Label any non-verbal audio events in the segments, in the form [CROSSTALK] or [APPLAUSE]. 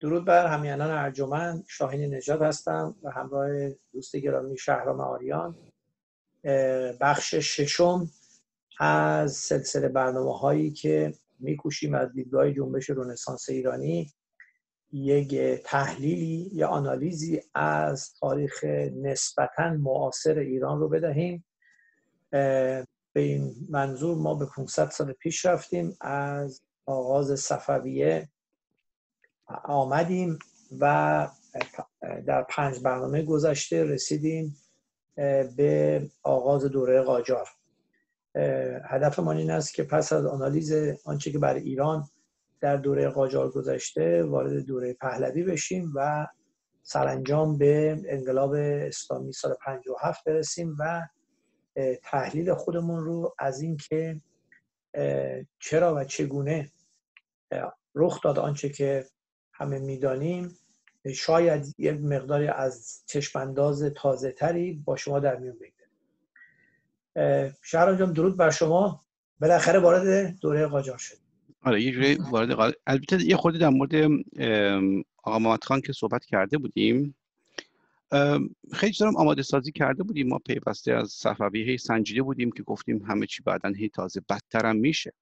درود بر همیانان ارجمند. شاهین نجات هستم و همراه دوست گرامی شهرام آریان. بخش ششم از سلسله برنامه هایی که میکوشیم از دیدگاه جنبش رونسانس ایرانی یک تحلیلی یا آنالیزی از تاریخ نسبتا معاصر ایران رو بدهیم. به این منظور ما به 500 سال پیش رفتیم از آغاز صفویه. آمدیم و در پنج برنامه گذشته رسیدیم به آغاز دوره قاجار. هدف ما این است که پس از آنالیز آنچه که برای ایران در دوره قاجار گذشته وارد دوره پهلوی بشیم و سرانجام به انقلاب اسلامی سال 57 برسیم و تحلیل خودمون رو از اینکه چرا و چگونه رخ داد آنچه که همه می‌دانیم. شاید یک مقداری از چشمانداز تازه تری با شما در میون بگذاریم. شهر جان درود بر شما. بالاخره وارد دوره قاجار شد آره یه جوری وارد قاجار البته یه خودی در مورد آقا محمد خان که صحبت کرده بودیم. خیلی دارم آماده سازی کرده بودیم. ما پیوسته از صفوی هی سنجیده بودیم که گفتیم همه چی بعدا هی تازه بدتر هم میشه.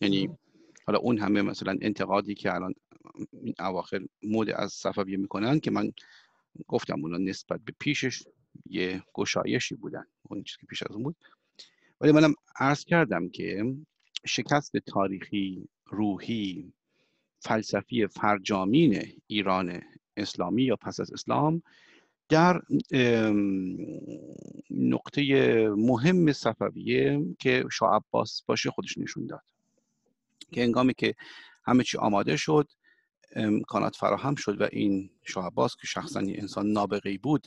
یعنی حالا اون همه مثلا انتقادی که الان این اواخر مود از صفویه می‌کنن که من گفتم اونا نسبت به پیشش یه گشایشی بودن اون چیزی که پیش از اون بود. ولی منم عرض کردم که شکست تاریخی روحی فلسفی فرجامین ایران اسلامی یا پس از اسلام در نقطه مهم صفویه که شاه عباس باشه خودش نشون داد. که انگامی که همه چی آماده شد امکانات فراهم شد و این شاه عباس که شخصا انسان نابغی بود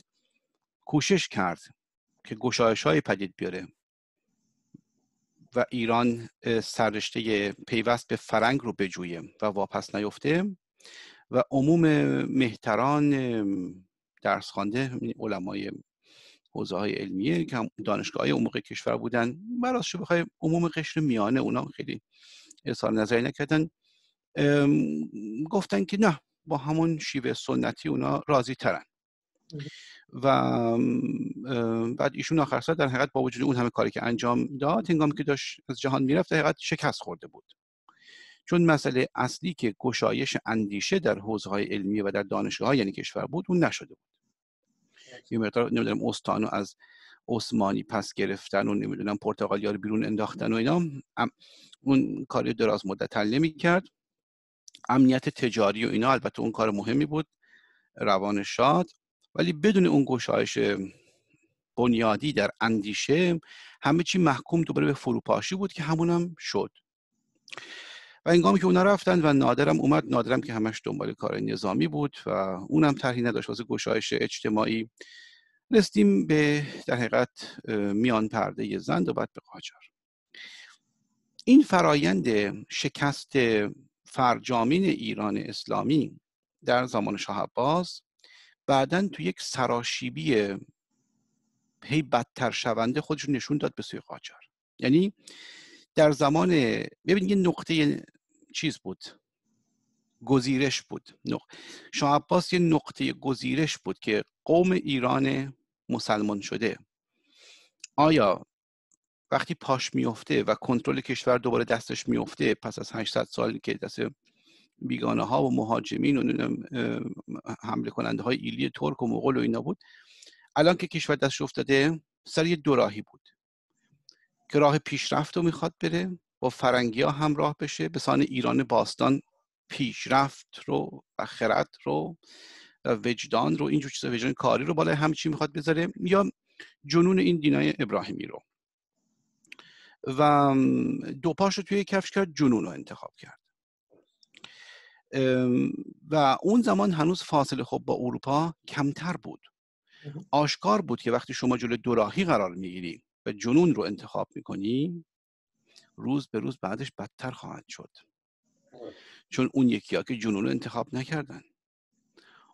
کوشش کرد که گشایش های پدید بیاره و ایران سررشته پیوست به فرنگ رو بجویه و واپس نیفته و عموم مهتران درس خوانده علمای حوزه های علمیه که دانشگاه های عموق کشور بودن براستش بخوای عموم قشر میانه اونا خیلی اظهار نظری نکردن. گفتن که نه با همون شیوه سنتی اونا راضی ترن. و بعد ایشون آخر سر در حقیقت با وجود اون همه کاری که انجام داد هنگامی که داشت از جهان می‌رفت در حقیقت شکست خورده بود. چون مسئله اصلی که گشایش اندیشه در حوزه های علمی و در دانشگاه های یعنی کشور بود اون نشده بود. یه مقدار نمی‌دونم استانو از عثمانی پس گرفتن و نمی‌دونم پرتغالی رو بیرون انداختن و اینا اون کاری دراز مدت حل نمی کرد امنیت تجاری و اینا البته اون کار مهمی بود روان شاد. ولی بدون اون گشایش بنیادی در اندیشه همه چی محکوم دوباره به فروپاشی بود که همونم شد. و انگامی که اونا رفتن و نادرم اومد نادرم که همش دنبال کار نظامی بود و اونم طرحی نداشت واسه گشایش اجتماعی. رسیدیم به در حقیقت میان پرده زند و بعد به قاجار. این فرایند شکست فرجامین ایران اسلامی در زمان شاه عباس بعدا تو یک سراشیبی هی بدتر شونده خودش نشون داد به سوی قاجار. یعنی در زمان ببینید یه نقطه چیز بود. گزیرش بود. شاه عباس یه نقطه گزیرش بود که قوم ایران مسلمان شده. آیا وقتی پاش میفته و کنترل کشور دوباره دستش میفته پس از 800 سال که دست بیگانه ها و مهاجمین و حمله کننده های ایلی ترک و مغول و اینا بود الان که کشور دستش افتاده سر یه دوراهی بود. که راه پیشرفت رو می‌خواد بره با فرنگی ها همراه بشه به سان ایران باستان پیشرفت رو و خرد رو وجدان رو اینجور چیزا وجدان کاری رو بالای همه چی می‌خواد بذاره یا جنون این دینای ابراهیمی رو. و دو پاش رو توی کفش کرد جنون رو انتخاب کرد. و اون زمان هنوز فاصله خب با اروپا کمتر بود. آشکار بود که وقتی شما جلو دوراهی قرار می‌گیری و جنون رو انتخاب می‌کنی روز به روز بعدش بدتر خواهد شد. چون اون یکی ها که جنون رو انتخاب نکردن.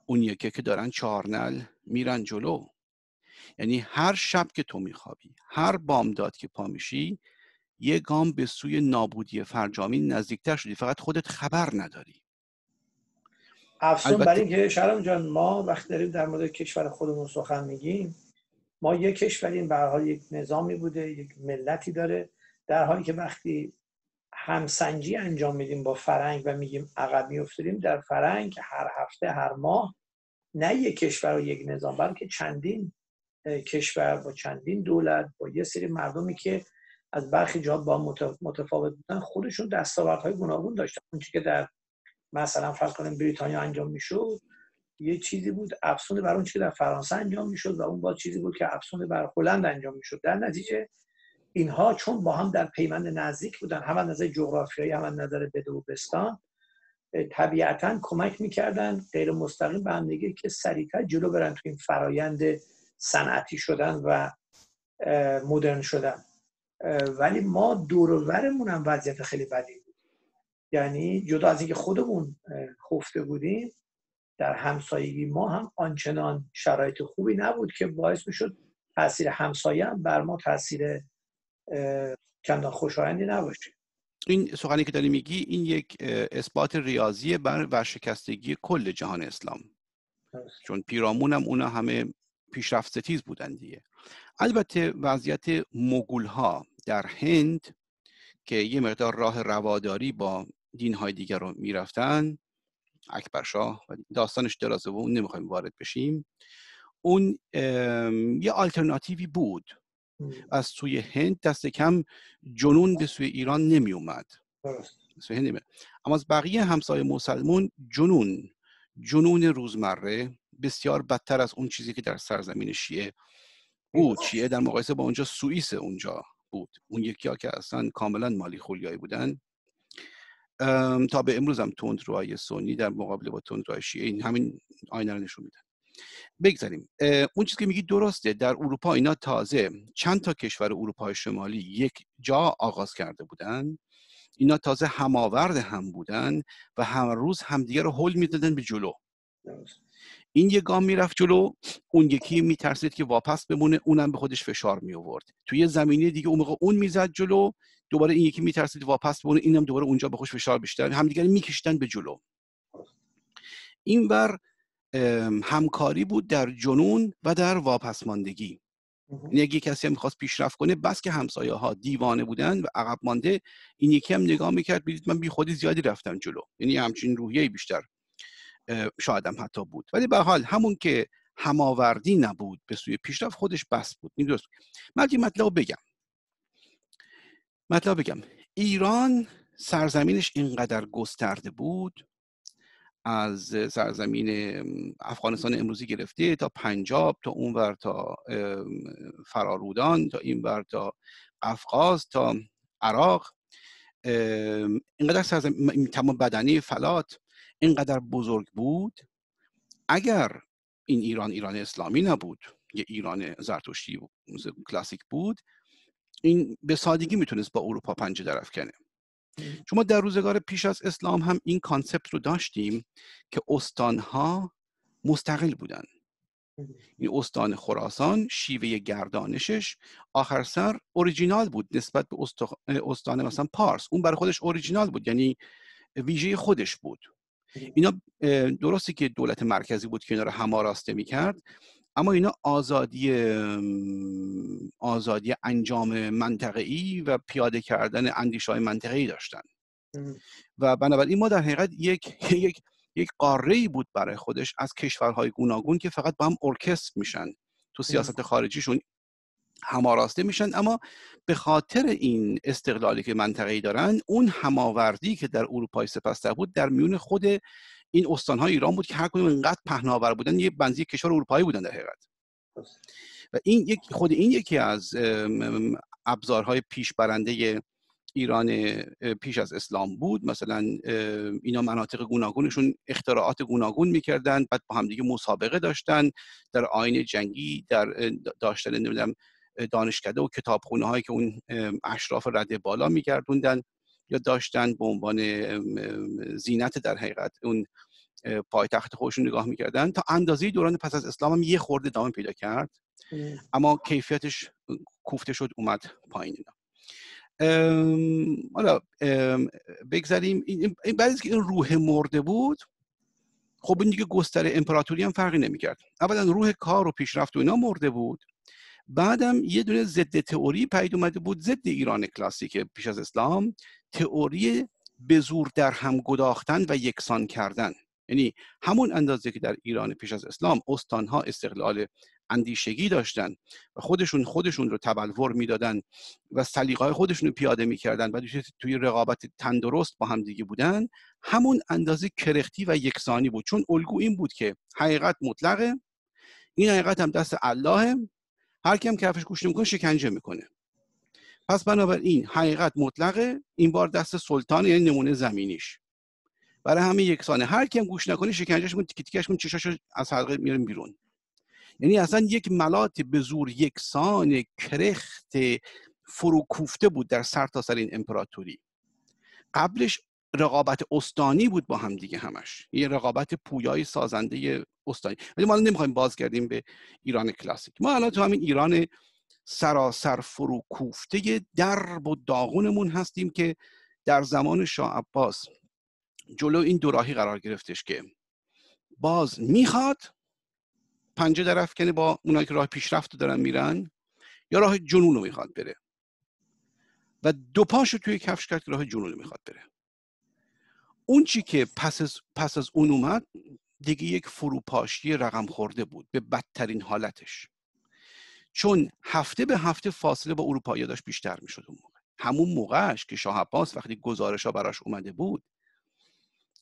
اون یکی که دارن چهارنل میرن جلو. یعنی هر شب که تو میخوابی هر بامداد که پا میشی یه گام به سوی نابودی فرجامی نزدیکتر شدی. فقط خودت خبر نداری. افسون برای اینکه شرم جان ما وقتی داریم در مورد کشور خودمون سخن میگیم ما یک کشوریم به حال یک نظامی بوده یک ملتی داره. در حالی که وقتی همسنجی انجام میدیم با فرنگ و میگیم عقب میافتادیم در فرنگ هر هفته هر ماه. نه یک کشور و یک نظام بلکه چندین کشور با چندین دولت با یه سری مردمی که از برخی جا با متفاوت بودن خودشون دستاوردهای گوناگون داشتن. اونچه که در مثلا فرض کنیم بریتانیا انجام می‌شد یه چیزی بود افسون بر اون که در فرانسه انجام می‌شد و اون با چیزی بود که افسون بر هلند انجام می‌شد. در نتیجه اینها چون با هم در پیوند نزدیک بودن هم از نظر جغرافیایی هم از نظر بده و بستان طبیعتا کمک می‌کردن غیر مستقیم به هم که سریعتر جلو برن تو این فرایند صنعتی شدن و مدرن شدن. ولی ما دورورمون هم وضعیت خیلی بدی بود. یعنی جدا از اینکه خودمون خفته بودیم در همسایگی ما هم آنچنان شرایط خوبی نبود که باعث می‌شد تاثیر همسایه هم بر ما تاثیر چندان خوشایندی نباشه این سخنی که داری میگی این یک اثبات ریاضی بر ورشکستگی کل جهان اسلام. چون پیرامون هم اونا همه پیشرفت ستیز بودن دیگه. البته وضعیت مگول ها در هند که یه مقدار راه رواداری با دین های دیگر رو می‌رفتن اکبر شاه داستانش درازه و اون نمی‌خوایم وارد بشیم اون یه آلترناتیوی بود. از سوی هند دست کم جنون به سوی ایران نمی اومد اما از بقیه همسایه مسلمون جنون جنون روزمره بسیار بدتر از اون چیزی که در سرزمین شیعه بود. شیعه در مقایسه با اونجا سوئیس اونجا بود. اون یکی ها که اصلا کاملا مالی خولیایی بودن. تا به امروز هم تند روهای سنی در مقابل با تند روهای شیعه این همین آینه رو نشون میدن. بگذاریم. اون چیزی که میگی درسته در اروپا اینا تازه چند تا کشور اروپای شمالی یک جا آغاز کرده بودن. اینا تازه هماورد هم بودن و هر روز همدیگه رو حل می‌دادن به جلو. این یه گام می‌رفت جلو اون یکی میترسید که واپس بمونه اونم به خودش فشار می آورد توی زمینه دیگه اون موقع اون می‌زد جلو دوباره این یکی میترسید واپس بمونه اینم دوباره اونجا به خودش فشار بیشتر. همدیگه میکشتن به جلو. اینور همکاری بود در جنون و در واپسماندگی. یعنی اگه کسی هم می‌خواست پیشرفت کنه بس که همسایه ها دیوانه بودن و عقب مانده این یکی هم نگاه می‌کرد ببینید من بی خودی زیادی رفتم جلو. یعنی همچین روحیه بیشتر شاید هم حتی بود. ولی به حال همون که هماوردی نبود به سوی پیشرفت خودش بس بود. درست من یه مطلب بگم. مطلب بگم. ایران سرزمینش اینقدر گسترده بود از سرزمین افغانستان امروزی گرفته تا پنجاب تا اونور تا فرارودان تا اینور تا قفقاز تا عراق. اینقدر سرزمین تمدنی فلات اینقدر بزرگ بود. اگر این ایران ایران اسلامی نبود یه ایران زرتشتی کلاسیک بود این به سادگی می‌تونست با اروپا پنجه درافکنه شما در روزگار پیش از اسلام هم این concept رو داشتیم که استانها مستقل بودن. این استان خراسان شیوه گردانشش آخر سر اوریجینال بود نسبت به استان مثلا پارس. اون برای خودش اوریجینال بود یعنی ویژه خودش بود. اینا درسته که دولت مرکزی بود که اینا رو هماراسته می‌کرد اما اینا آزادی آزادی انجام منطقه‌ای و پیاده کردن اندیشه های منطقه‌ای داشتن. و بنابراین ما در حقیقت یک یک یک قاره بود برای خودش از کشورهای گوناگون که فقط با هم ارکستر میشن. تو سیاست خارجیشون هماراسته میشن. اما به خاطر این استقلالی که منطقه‌ای دارن اون هماوردی که در اروپای سپسته بود در میون خود این استانهای ایران بود که هر کدوم اینقدر پهناور بودن یه بنزی کشور اروپایی بودن در حقیقت. و این یک خود این یکی از ابزارهای پیش برنده ایران پیش از اسلام بود. مثلا اینا مناطق گوناگونشون اختراعات گوناگون می‌کردن بعد با همدیگه مسابقه داشتن در آین جنگی در داشتن نمی‌دونم دانشکده و کتابخونه هایی که اون اشراف رده بالا میگردوندن یا داشتن به عنوان زینت در حقیقت اون پایتخت خودشون نگاه می‌کردن. تا اندازه دوران پس از اسلام هم یه خورده دامن پیدا کرد. اما کیفیتش کوفته شد اومد پایین حالا بگذاریم بعد که این روح مرده بود خب این دیگه گستره امپراتوری هم فرقی نمی‌کرد. اولا روح کار و پیشرفت و اینا مرده بود. بعدم یه دونه ضد تئوری پدید اومده بود ضد ایران کلاسیک پیش از اسلام. تئوری به زور در هم گداختن و یکسان کردن. یعنی همون اندازه که در ایران پیش از اسلام استانها استقلال اندیشگی داشتن و خودشون خودشون رو تبلور می‌دادن و سلیقه خودشون رو پیاده می‌کردن و توی رقابت تندرست با هم دیگه بودن همون اندازه کرختی و یکسانی بود. چون الگو این بود که حقیقت مطلقه این حقیقت هم دست الله هر کیم که حرفش گوش نمی‌کنه شکنجه می‌کنه. پس بنابراین حقیقت مطلقه این بار دست سلطان یعنی نمونه زمینیش. برای همه یکسانه هر کیم گوش نکنه شکنجهش کن تیکی تیکش کن چشاشو از حلقه میاریم بیرون. یعنی اصلا یک ملات به زور یکسان کرخت فروکوفته بود در سرتاسر سر این امپراتوری. قبلش رقابت استانی بود با هم دیگه همش. یه رقابت پویای سازنده استانی. ولی ما نمی‌خوایم بازگردیم به ایران کلاسیک. ما الان تو همین ایران سراسر فروکوفته درب و داغونمون هستیم که در زمان شاه عباس جلو این دوراهی قرار گرفتش که باز می‌خواد پنجه در کنه با اونایی که راه پیشرفت دارن میرن یا راه جنون رو می‌خواد بره. و دو پاشو توی کفش کرد که راه جنون رو می‌خواد بره. اون چی که پس از, پس از اون اومد دیگه یک فروپاشی رقم خورده بود به بدترین حالتش. چون هفته به هفته فاصله با اروپایی داشت بیشتر می‌شد اون موقع. همون موقعش که شاه عباس وقتی گزارش ها براش اومده بود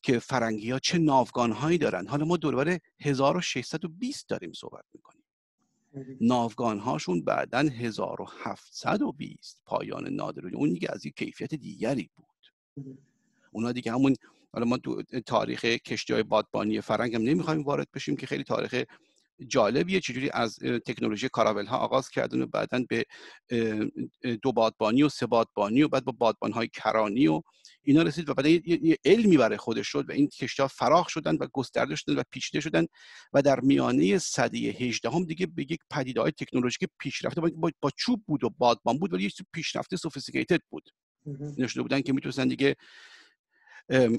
که فرنگی ها چه ناوگان هایی دارن. حالا ما دوربر 1620 داریم صحبت می‌کنیم. ناوگان هاشون بعدا 1720 پایان نادر اون دیگه از یک کیفیت دیگری بود. اونا دیگه همون حالا ما تاریخ کشتی های بادبانی فرنگ هم نمی‌خوایم وارد بشیم که خیلی تاریخ جالبیه چجوری از تکنولوژی کاراول ها آغاز کردن و بعدا به دو بادبانی و سه بادبانی و بعد با بادبان های کرانی و اینا رسید و بعد یه علمی برای خودش شد و این کشتی ها فراخ شدن و گسترده شدن و پیچیده شدن و در میانه صده 18 هم دیگه به یک پدیده های تکنولوژیک پیشرفته با, با چوب بود و بادبان بود ولی یک پیشرفته سوفیستیکیتد بود. نشده بودن که می‌تونستن دیگه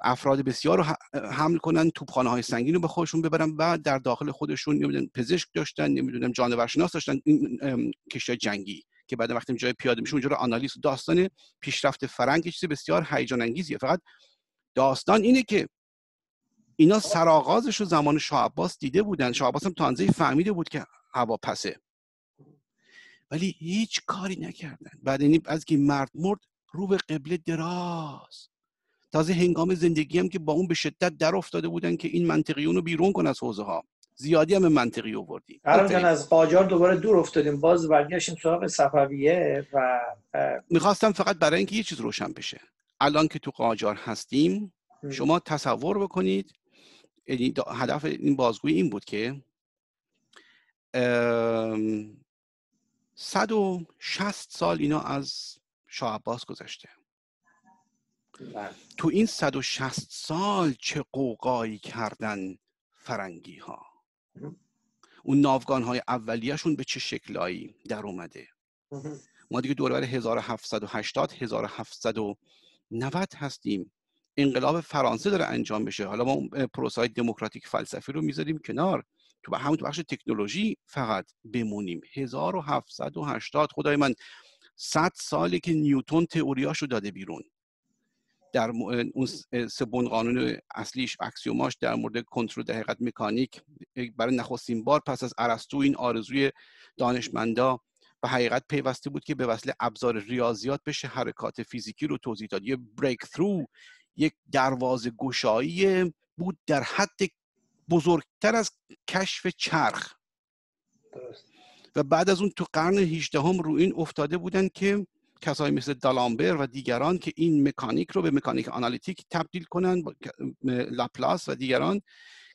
افراد بسیار رو حمل کنن توپخانه های سنگین رو به خودشون ببرن و در داخل خودشون نمی‌دونم پزشک داشتن نمی‌دونم جانورشناس داشتن این کشتی جنگی که بعد وقتی جای پیاده میشه اونجا رو آنالیز داستان پیشرفت فرنگ چیز بسیار هیجان انگیزیه فقط داستان اینه که اینا سرآغازش رو زمان شاه عباس دیده بودن. شاه عباس هم تانزه فهمیده بود که هوا پسه ولی هیچ کاری نکردن. بعد این از که مرد مرد رو به قبله دراز. تازه هنگام زندگی هم که با اون به شدت در افتاده بودن که این منطقیون رو بیرون کن از حوزه ها زیادی هم منطقی آوردی. الان از قاجار دوباره دور افتادیم. باز برگشتیم سراغ صفویه و می‌خواستم فقط برای اینکه یه چیز روشن بشه. الان که تو قاجار هستیم شما تصور بکنید یعنی هدف این بازگویی این بود که صد و شست سال اینا از شاه عباس گذشته. تو این 160 سال چه قوقایی کردن فرنگی ها اون ناوگان های اولیهشون به چه شکلایی در اومده؟ ما دیگه دوربر 1780 1790 هستیم. انقلاب فرانسه داره انجام بشه. حالا ما پروسه های دموکراتیک فلسفی رو می‌ذاریم کنار. تو همون بخش تکنولوژی فقط بمونیم. 1780 خدای من 100 سالی که نیوتون تئوریاشو داده بیرون. در اون سبون قانون اصلیش اکسیوماش در مورد کنترل در حقیقت مکانیک برای نخستین بار پس از ارسطو این آرزوی دانشمندا به حقیقت پیوسته بود که به وسیله ابزار ریاضیات بشه حرکات فیزیکی رو توضیح داد. یه breakthrough یک دروازه گشایی بود در حد بزرگتر از کشف چرخ. و بعد از اون تو قرن 18 هم رو این افتاده بودن که کسایی مثل دالامبر و دیگران که این مکانیک رو به مکانیک آنالیتیک تبدیل کنن لاپلاس و دیگران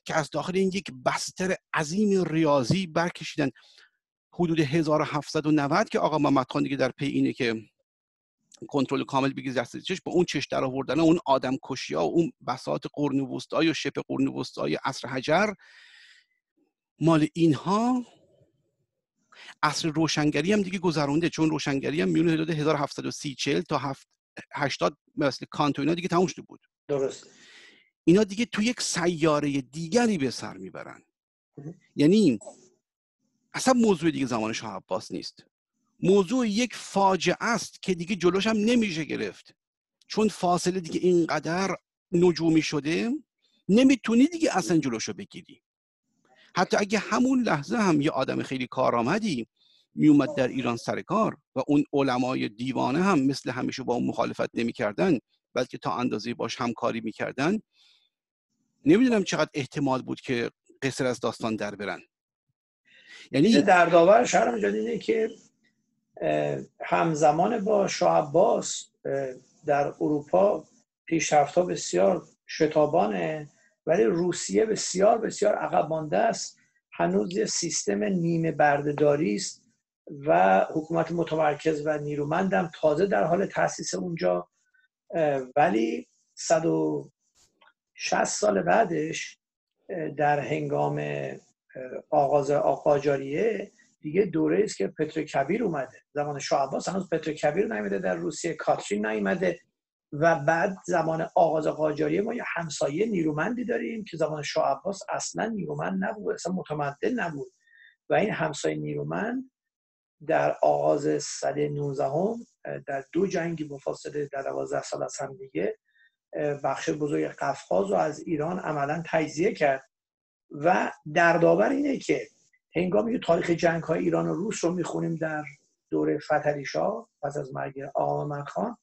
که از داخل این یک بستر عظیم ریاضی برکشیدن. حدود 1790 که آقا محمد خان دیگه در پی اینه که کنترل کامل بگیره دست چش با اون چش در آوردن اون آدم کشی ها و اون بساط قرن وسطایی و شپ قرن وسطایی عصر حجر مال اینها عصر روشنگری هم دیگه گذرونده چون روشنگری هم میونه حدود 1730 تا 80 مثل کانت اینا دیگه تموم شده بود. درست اینا دیگه تو یک سیاره دیگری به سر می‌برن. یعنی اصلا موضوع دیگه زمان شاه عباس نیست. موضوع یک فاجعه است که دیگه جلوش هم نمیشه گرفت. چون فاصله دیگه اینقدر نجومی شده نمی‌تونی دیگه اصلا جلوشو بگیری. حتی اگه همون لحظه هم یه آدم خیلی کارآمدی میومد در ایران سر کار و اون علمای دیوانه هم مثل همیشه با اون مخالفت نمی‌کردن بلکه تا اندازه باش همکاری می‌کردن نمی‌دونم چقدر احتمال بود که قصر از داستان در برن. یعنی در داور شهرم اینه که همزمان با شاه در اروپا پیشرفت بسیار شتابانه. ولی روسیه بسیار بسیار عقب مانده است. هنوز یه سیستم نیمه بردهداری است و حکومت متمرکز و نیرومندم تازه در حال تاسیس اونجا. ولی 160 سال بعدش در هنگام آغاز آقاجاریه دیگه دوره است که پتر کبیر اومده. زمان شاه عباس هنوز پتر کبیر نیومده در روسیه کاترین نیومده. و بعد زمان آغاز قاجاریه ما یه همسایه نیرومندی داریم که زمان شاه عباس اصلا نیرومند نبود اصلا متمدن نبود. و این همسایه نیرومند در آغاز سده 19 هم در دو جنگی مفاصله در 12 سال از هم دیگه بخش بزرگ قفقاز رو از ایران عملا تجزیه کرد. و دردآور اینه که هنگامی که تاریخ جنگ های ایران و روس رو می‌خونیم در دوره فتلی شاه پس از مرگ آقا خان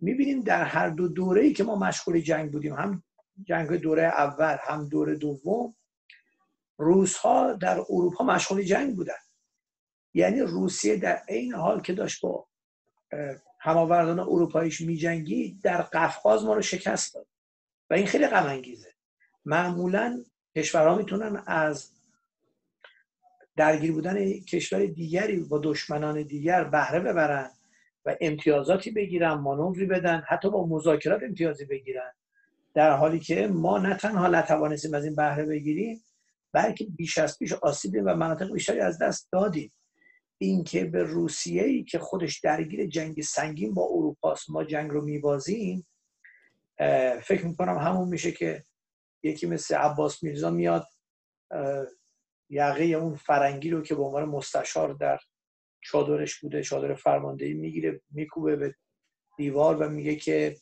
می‌بینیم در هر دو دوره ای که ما مشغول جنگ بودیم هم جنگ دوره اول هم دوره دوم روس ها در اروپا مشغول جنگ بودن. یعنی روسیه در این حال که داشت با هماوردان اروپاییش میجنگید در قفقاز ما رو شکست داد. و این خیلی غم انگیزه معمولا کشورها می‌تونن از درگیر بودن کشور دیگری با دشمنان دیگر بهره ببرن. و امتیازاتی بگیرن مانوری بدن حتی با مذاکرات امتیازی بگیرن. در حالی که ما نه تنها نتوانستیم از این بهره بگیریم بلکه بیش از پیش آسیب و مناطق بیشتری از دست دادیم. اینکه به روسیه ای که خودش درگیر جنگ سنگین با اروپاست ما جنگ رو میبازیم فکر می‌کنم همون میشه که یکی مثل عباس میرزا میاد یقه اون فرنگی رو که به عنوان مستشار در چادرش بوده چادر فرماندهی می‌گیره میکوبه به دیوار و میگه که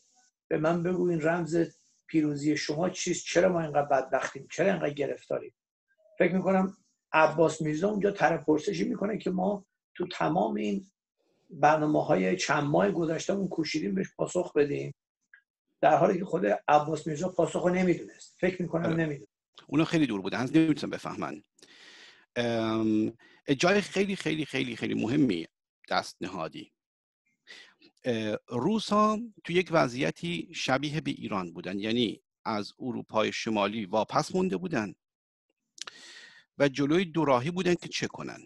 به من بگو این رمز پیروزی شما چیست چرا ما اینقدر بدبختیم چرا اینقدر گرفتاریم. فکر می‌کنم عباس میرزا اونجا طرح پرسشی می‌کنه که ما تو تمام این برنامه های چند ماه گذشته اون کوشیدیم بهش پاسخ بدیم. در حالی که خود عباس میرزا پاسخ رو نمی‌دونست. فکر می‌کنم آره. نمی‌دونست. اونا خیلی دور بودن هنوز نمی‌تونن بفهمن. جای خیلی خیلی خیلی خیلی مهمی دست نهادی. روس ها تو یک وضعیتی شبیه به ایران بودن یعنی از اروپای شمالی واپس مونده بودن و جلوی دوراهی بودن که چه کنن.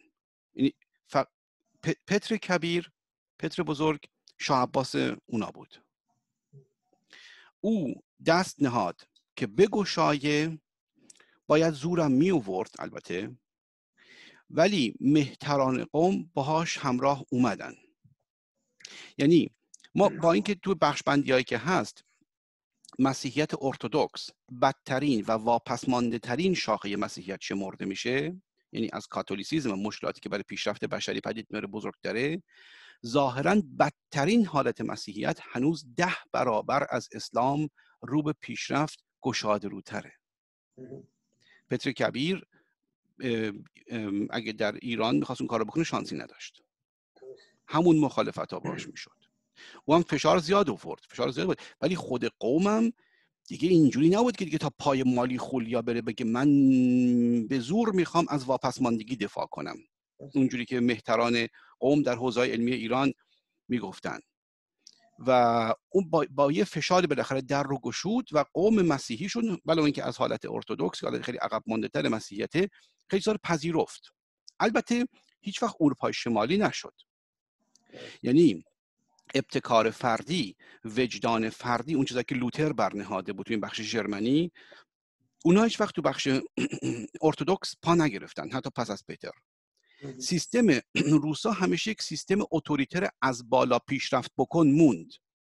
یعنی ف... پتر کبیر پتر بزرگ شاه عباس اونا بود. او دست نهاد که بگشایه باید زورم می البته ولی مهتران قوم باهاش همراه اومدن. یعنی ما با اینکه تو بخش هایی که هست مسیحیت ارتودکس بدترین و واپس مانده ترین شاخه مسیحیت شمرده میشه یعنی از کاتولیسیزم و مشکلاتی که برای پیشرفت بشری پدید میاره بزرگ داره ظاهرا بدترین حالت مسیحیت هنوز ده برابر از اسلام رو به پیشرفت گشاده روتره. پتر کبیر اگه در ایران می‌خواست اون کارو بکنه شانسی نداشت. همون مخالفت ها باش می‌شد. او هم فشار زیاد آورد. فشار زیاد بود ولی خود قومم دیگه اینجوری نبود که دیگه تا پای مالی خولیا بره بگه من به زور می‌خوام از واپسماندگی دفاع کنم. اونجوری که مهتران قوم در حوزه علمی ایران می‌گفتن. و اون با, با یه فشاری بالاخره در رو گشود و قوم مسیحیشون ولو اینکه از حالت ارتودکس حالت خیلی عقب مانده تر مسیحیت خیلی سال پذیرفت. البته هیچ وقت اروپای شمالی نشد. یعنی ابتکار فردی وجدان فردی اون چیزی که لوتر برنهاده بود تو این بخش ژرمنی اونا هیچ وقت تو بخش [CLEARS THROAT] ارتودکس پا نگرفتن حتی پس از پیتر. سیستم [CLEARS THROAT] روسا همیشه یک سیستم اتوریتر از بالا پیشرفت بکن موند.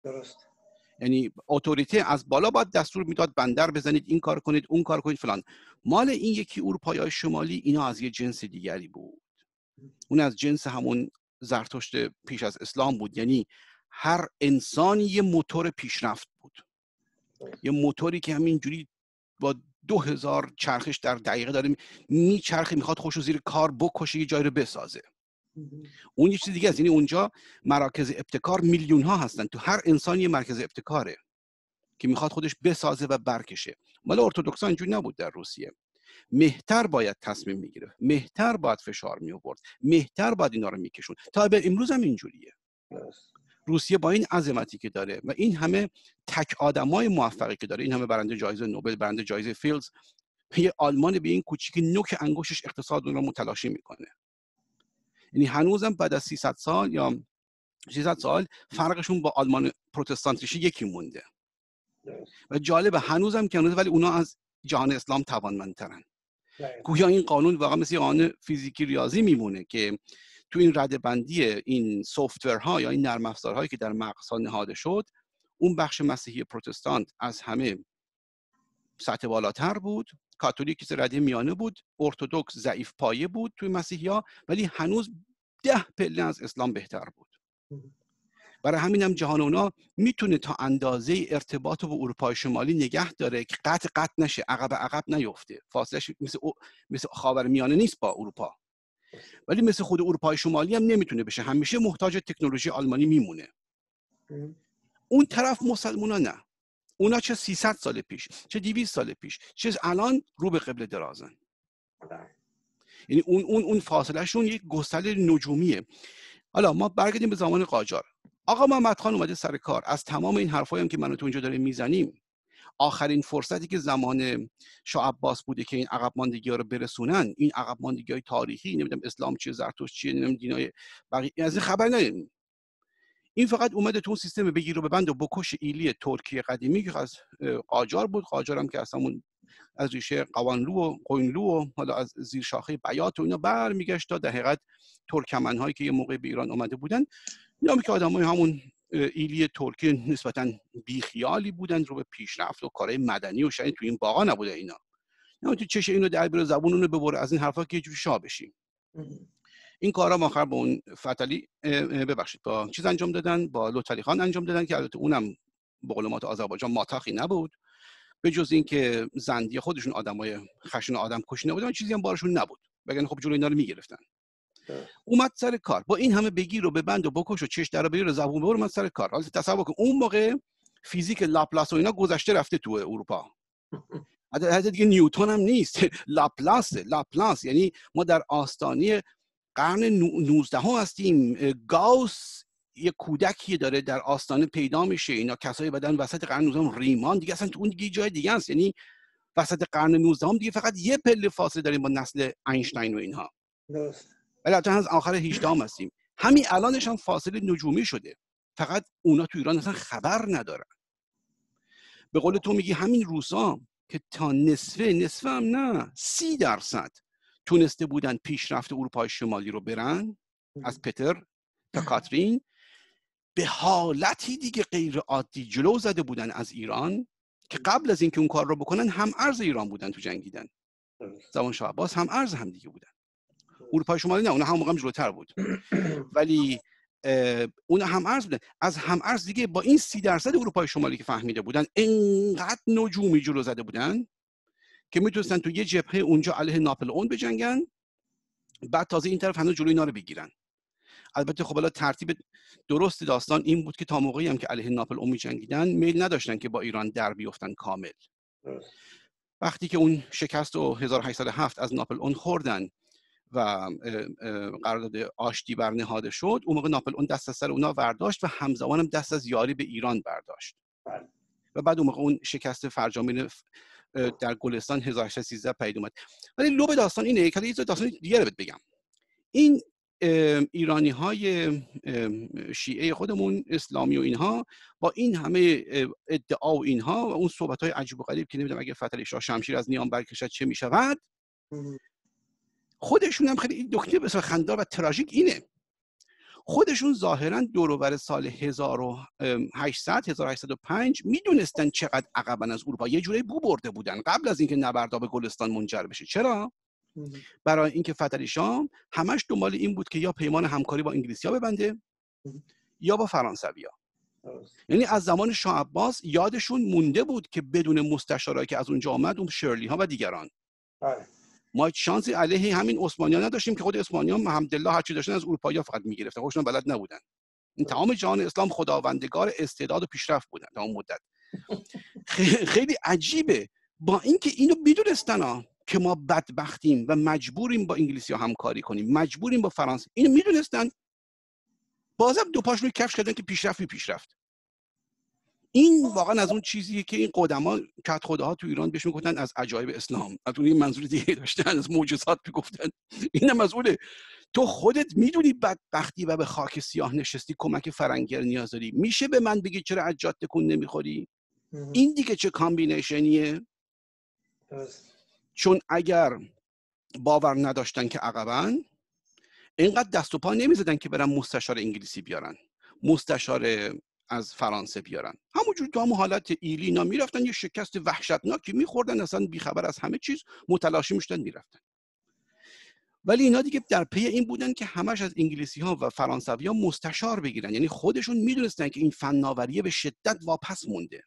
درست. یعنی اتوریته از بالا باید دستور می‌داد بندر بزنید این کار کنید اون کار کنید فلان. مال این یکی اروپای شمالی اینا از یه جنس دیگری بود. اون از جنس همون زرتشت پیش از اسلام بود. یعنی هر انسانی یه موتور پیشرفت بود. یه موتوری که همینجوری با دو هزار چرخش در دقیقه داره میچرخه می‌خواد خوش زیر کار بکشه یه جای رو بسازه. اون یه چیز دیگه است. یعنی اونجا مراکز ابتکار میلیون ها هستن. تو هر انسان یه مرکز ابتکاره که می‌خواد خودش بسازه و برکشه. مال ارتودکسان اینجوری نبود در روسیه. مهتر باید تصمیم می‌گیره. مهتر باید فشار می آورد مهتر باید اینا رو میکشون تا به امروز هم اینجوریه. روسیه با این عظمتی که داره و این همه تک آدمای موفقی که داره این همه برنده جایزه نوبل برنده جایزه فیلز یه آلمان به این کوچیک نوک انگشتش اقتصاد اون رو متلاشی می‌کنه. یعنی هنوزم بعد از 300 سال یا 300 سال فرقشون با آلمان پروتستانتیش یکی مونده. و جالبه هنوزم که هنوز ولی اونا از جهان اسلام توانمندترن. گویا این قانون واقعا مثل قانون فیزیکی ریاضی میمونه که تو این رده بندی این ها یا این نرم افزارهایی که در مغزها نهاده شد اون بخش مسیحی پروتستانت از همه سطح بالاتر بود. کاتولیک رده میانه بود ارتودکس ضعیف پایه بود توی مسیحی ها ولی هنوز ده پله از اسلام بهتر بود. برای همین هم جهان اونا می‌تونه تا اندازه ارتباط با اروپای شمالی نگه داره که قطع قطع نشه عقب عقب نیفته. فاصلش مثل مثل خاور میانه نیست با اروپا. ولی مثل خود اروپای شمالی هم نمی‌تونه بشه. همیشه محتاج تکنولوژی آلمانی میمونه. اون طرف مسلمونا نه. اونا چه 300 سال پیش چه 200 سال پیش چه الان رو به قبل درازن. یعنی اون اون اون فاصلهشون یک گستره نجومیه. حالا ما برگردیم به زمان قاجار. آقا محمد خان اومده سر کار. از تمام این حرفایی که من تو اینجا داریم می‌زنیم آخرین فرصتی که زمان شاه عباس بوده که این عقب ماندگی ها رو برسونن این عقب ماندگی های تاریخی نمی‌دونم اسلام چیه زرتشت چیه نمی‌دونم دینای بقیه از این خبر نداریم این فقط اومده تو اون سیستم بگیر و ببند و بکش ایلی ترکیه قدیمی که از قاجار بود. قاجار هم که همون از ریشه قوانلو و قوینلو و حالا از زیر شاخه بیات و اینا برمیگشت تا در حقیقت ترکمن هایی که یه موقع به ایران اومده بودن. یا که آدمای همون ایلی ترکی نسبتا بیخیالی بودن رو به پیشرفت و کارهای مدنی و شاید تو این باقا نبوده اینا. نه تو چش اینو در بیرو زبون اونو ببره از این حرفا که یه جوری شاه بشیم. این کارا آخر با اون فتلی ببخشید با چیز انجام دادن؟ با لوتلی خان انجام دادن که البته اونم به قول آذربایجان ماتاخی نبود. به جز اینکه زندی خودشون آدمای خشن آدم کشی نبودن چیزی هم بارشون نبود. بگن خب جلوی اینا رو می‌گرفتن. اومد سر کار. با این همه بگیر و ببند و بکش و چش در بگیر و زبون ببر اومد سر کار. حالا تصور کن اون موقع فیزیک لاپلاس و اینا گذشته رفته تو اروپا. [LAUGHS] حتی دیگه نیوتون هم نیست. [LAUGHS] لاپلاس لاپلاس. یعنی ما در آستانه قرن 19 هستیم. گاوس یه کودکی داره در آستانه پیدا میشه. اینا کسایی بدن وسط قرن 19 ریمان دیگه اصلا تو اون دیگه جای دیگه است یعنی وسط قرن 19 هم دیگه فقط یه پله فاصله داریم با نسل اینشتین و اینها. درست. ولی از آخر 18 هم هستیم. همین الانش هم فاصله نجومی شده. فقط اونا تو ایران اصلا خبر ندارن. به قول تو میگی همین روسا که تا نصفه نصفه هم نه سی درصد. تونسته بودن پیشرفت اروپای شمالی رو برن از پتر تا کاترین. به حالتی دیگه غیر عادی جلو زده بودن از ایران که قبل از اینکه اون کار رو بکنن هم ارز ایران بودن تو جنگیدن. زمان شاه عباس هم ارز هم دیگه بودن. اروپای شمالی نه اون هم موقع جلوتر بود. [CLEARS THROAT] ولی اون هم ارز بودن. از هم ارز دیگه با این سی درصد اروپای شمالی که فهمیده بودن انقدر نجومی جلو زده بودن که می‌تونستن تو یه جبهه اونجا علیه ناپل اون بجنگن بعد تازه این طرف هنوز جلوی اینا رو بگیرن. البته خب ترتیب درست داستان این بود که تا موقعی هم که علیه ناپل اون میجنگیدن میل نداشتن که با ایران در بیفتن کامل. وقتی که اون شکست و 1807 از ناپل اون خوردن و قرارداد آشتی برنهاده شد اون موقع ناپل اون دست از سر اونا برداشت و همزمان هم دست از یاری به ایران برداشت. بله. و بعد اون موقع اون شکست فرجامین در گلستان 1813 پید اومد. ولی لب داستان اینه که یه داستان دیگه رو بگم. این ایرانی های شیعه خودمون اسلامی و اینها با این همه ادعا و اینها و اون صحبت های عجیب و غریب که نمی‌دونم اگه فتل شاه شمشیر از نیام برکشد چه می‌شود. خودشون هم خیلی دکتر بسیار خندار و تراژیک اینه. خودشون ظاهرا دورور سال 1800 1805 می‌دونستن چقدر عقبن از اروپا. یه جوری بو برده بودن قبل از اینکه نبردا به گلستان منجر بشه. چرا؟ برای اینکه فتلی شام همش دنبال این بود که یا پیمان همکاری با انگلیسی ها ببنده یا با فرانسوی ها یعنی از زمان شاه عباس یادشون مونده بود که بدون مستشارایی که از اونجا آمد اون شرلی ها و دیگران. بله. ما شانسی علیه همین عثمانی ها نداشتیم که خود ها الحمدلله هرچی داشتن از اروپایی ها فقط می‌گرفتن. خودشون بلد نبودن. این تمام جهان اسلام خداوندگار استعداد و پیشرفت بودن تا اون مدت. خیلی عجیبه. با اینکه اینو می‌دونستن که ما بدبختیم و مجبوریم با انگلیسی ها همکاری کنیم مجبوریم با فرانسه اینو می‌دونستن. بازم دو پاشون کفش کردن که پیشرفت پیشرفت. این واقعا از اون چیزیه که این قدما کت ها تو ایران بهش می‌گفتن از عجایب اسلام. از اون منظور دیگه داشتن از معجزات می‌گفتن. اینم از اونه. تو خودت می‌دونی بدبختی و به خاک سیاه نشستی کمک فرنگر نیاز داری. میشه به من بگی چرا از جات تکون نمی‌خوری؟ این دیگه چه combination یه؟ چون اگر باور نداشتن که عقبن اینقدر دست و پا نمی‌زدن که برن مستشار انگلیسی بیارن. مستشار از فرانسه بیارن. همونجور تو همون حالت ایلی اینا می‌رفتن یه شکست وحشتناکی میخوردن اصلا بیخبر از همه چیز متلاشی می‌شدن می‌رفتن. ولی اینا دیگه در پی این بودن که همش از انگلیسی ها و فرانسوی ها مستشار بگیرن. یعنی خودشون می‌دونستن که این فناوریه به شدت واپس مونده.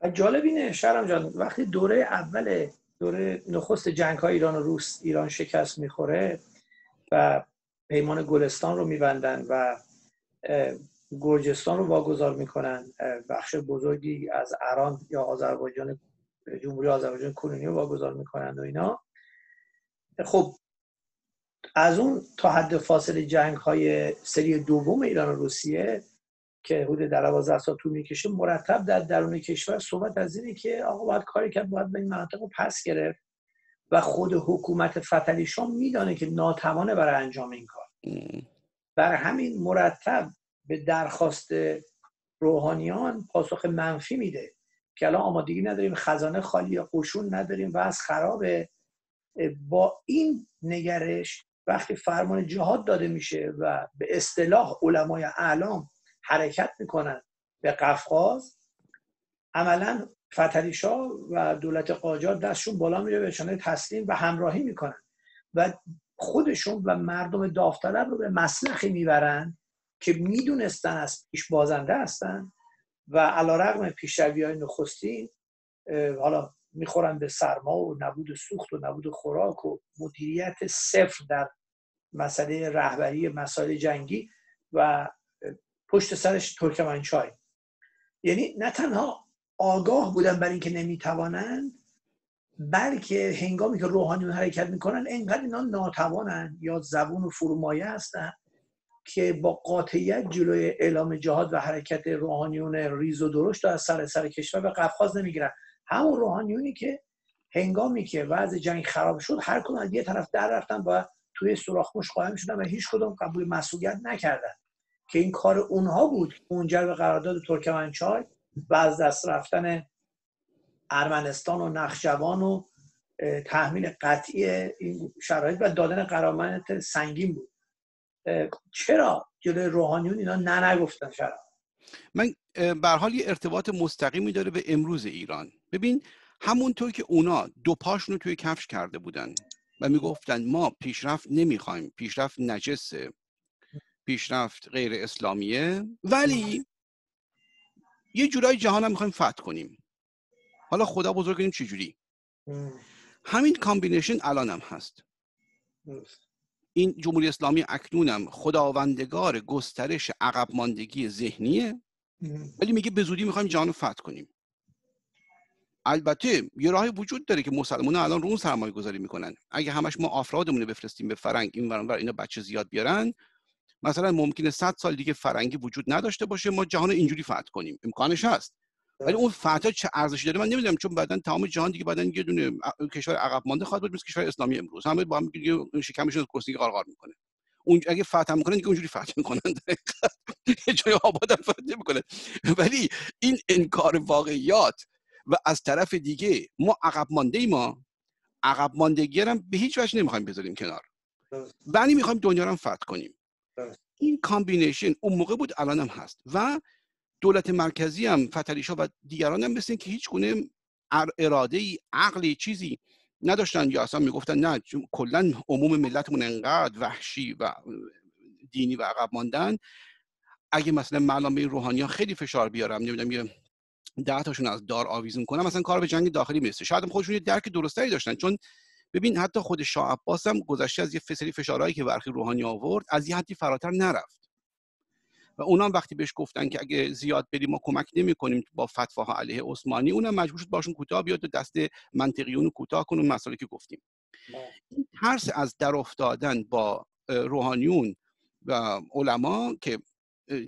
و جالب اینه شرم جان وقتی دوره اول دوره نخست جنگ های ایران و روس ایران شکست می‌خوره و پیمان گلستان رو میبندن و گرجستان رو واگذار می‌کنن بخش بزرگی از ایران یا آذربایجان جمهوری آذربایجان کنونی رو واگذار می‌کنن و اینا. خب از اون تا حد فاصله جنگ های سری دوم ایران و روسیه که حدود در 12 سال طول می‌کشه مرتب در درون کشور صحبت از اینه که آقا باید کاری کرد باید به این مناطق رو پس گرفت و خود حکومت فتلی شام میدانه که ناتوانه برای انجام این کار. بر همین مرتب به درخواست روحانیان پاسخ منفی میده که الان آمادگی نداریم خزانه خالی یا قشون نداریم و از خرابه. با این نگرش وقتی فرمان جهاد داده میشه و به اصطلاح علمای اعلام حرکت می‌کنن به قفقاز عملا فتریشا و دولت قاجار دستشون بالا میره به تسلیم و همراهی می‌کنن و خودشون و مردم داوطلب رو به مسلخی می‌برن که می‌دونستن از پیش بازنده هستن و علا رقم پیشروی های نخستین حالا می‌خورن به سرما و نبود سوخت و نبود خوراک و مدیریت صفر در مسئله رهبری مسائل جنگی و پشت سرش ترکمنچای. یعنی نه تنها آگاه بودن بر اینکه نمی‌توانند بلکه هنگامی که روحانیون حرکت می‌کنن انقدر اینا ناتوانند یا زبون و فرومایه هستن که با قاطعیت جلوی اعلام جهاد و حرکت روحانیون ریز و درشت از سر سر کشور به قفقاز نمی‌گیرن. همون روحانیونی که هنگامی که وضع جنگ خراب شد هر کدوم از یه طرف در رفتن و توی سوراخ قائم شدن و هیچ کدوم قبول مسئولیت نکردن. که این کار اونها بود منجر به قرارداد ترکمنچای و از دست رفتن ارمنستان و نخجوان و تحمیل قطعی این شرایط و دادن قرامت سنگین بود. چرا جلوی روحانیون اینا نه نگفتن شرا من به حال یه ارتباط مستقیمی داره به امروز ایران. ببین همونطور که اونا دو پاشونو توی کفش کرده بودن و می‌گفتن ما پیشرفت نمی‌خوایم پیشرفت نجسه پیشرفت غیر اسلامیه ولی یه جورای جهان هم می‌خوایم فتح کنیم. حالا خدا بزرگ کنیم چجوری؟ همین combination الان هم هست این جمهوری اسلامی اکنونم خداوندگار گسترش عقب ماندگی ذهنیه. ولی میگه به زودی می‌خوایم جهان فتح کنیم. البته یه راهی وجود داره که مسلمان الان رو اون سرمایه گذاری می‌کنن. اگه همش ما افرادمون بفرستیم به فرنگ این برانور اینا بچه زیاد بیارن مثلا ممکنه 100 سال دیگه فرنگی وجود نداشته باشه ما جهان اینجوری فتح کنیم. امکانش هست. ولی اون فتح چه ارزشی داره؟ من نمی‌دونم چون بعدا تمام جهان دیگه بعدا یه دونه کشور عقب مانده خواهد بود مثل کشور اسلامی امروز. همه با هم شکمشون کرسی قارقار می‌کنه. اون اگه فتح می‌کنن دیگه اونجوری فتح می‌کنن. [LAUGHS] یه جای آباد فتح می‌کنه ولی این انکار واقعیات و از طرف دیگه ما عقب مانده ای ما عقب ماندگی هم به هیچ وجه نمی‌خوایم بذاریم کنار. ولی می‌خوایم دنیا رو فتح کنیم. این combination اون موقع بود الان هم هست. و دولت مرکزی هم فتحعلیشاه و دیگران هم مثل که هیچ گونه اراده ای عقلی چیزی نداشتن یا اصلا می‌گفتن نه کلا عموم ملتمون انقدر وحشی و دینی و عقب ماندن. اگه مثلا مردم به روحانیان خیلی فشار بیارم نمی‌دونم یه ده تاشون از دار آویزون کنم مثلا کار به جنگ داخلی می‌رسه. شاید خودشون یه درک درستری داشتن. چون ببین حتی خود شاه عباس هم گذشته از یه فسری فشارهایی که برخی روحانی آورد از یه حدی فراتر نرفت. و اونا وقتی بهش گفتن که اگه زیاد بریم ما کمک نمی کنیم با فتواها علیه عثمانی اونم مجبور شد باشون کوتاه بیاد و دست منطقیون کوتاه کنه مسائلی که گفتیم. این ترس از در افتادن با روحانیون و علما که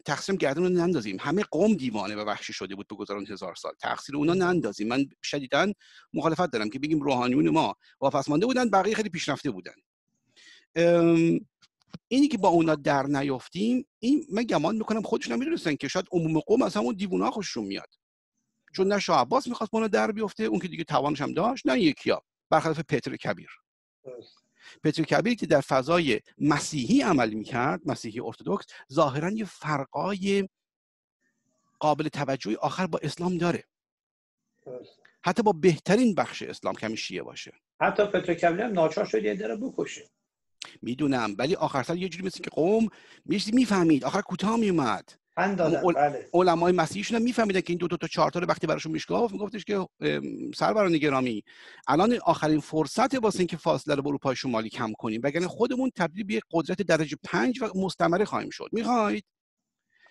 تقسیم گردن رو نندازیم. همه قوم دیوانه و وحشی شده بود به گذران هزار سال. تقصیر اونا نندازیم. من شدیدا مخالفت دارم که بگیم روحانیون ما واپس مانده بودن بقیه خیلی پیشرفته بودن. اینی که با اونا در نیافتیم این من گمان می‌کنم خودشون هم می‌دونستن که شاید عموم قوم از همون دیوونه خوششون میاد. چون نه شاه عباس می‌خواست با اونا در بیفته اون که دیگه توانش هم داشت نه یکیا برخلاف پتر کبیر. پتر کبیر که در فضای مسیحی عمل می‌کرد مسیحی ارتودکس ظاهرا یه فرقای قابل توجهی آخر با اسلام داره. حتی با بهترین بخش اسلام کمی شیعه باشه. حتی پتر کبیر هم ناچار شد یه داره بکشه. می‌دونم. ولی آخر سر یه جوری مثل که قوم می‌فهمید. آخر کوتاه میومد بله. علمای مسیحیشون هم میفهمیدن که این دو, دو تا چهار تا رو وقتی براشون میشگفت میگفتش که سروران گرامی الان آخرین فرصت واسه اینکه فاصله رو با اروپای شمالی کم کنیم. وگرنه خودمون تبدیل به قدرت درجه پنج و مستمره خواهیم شد. می‌خواید؟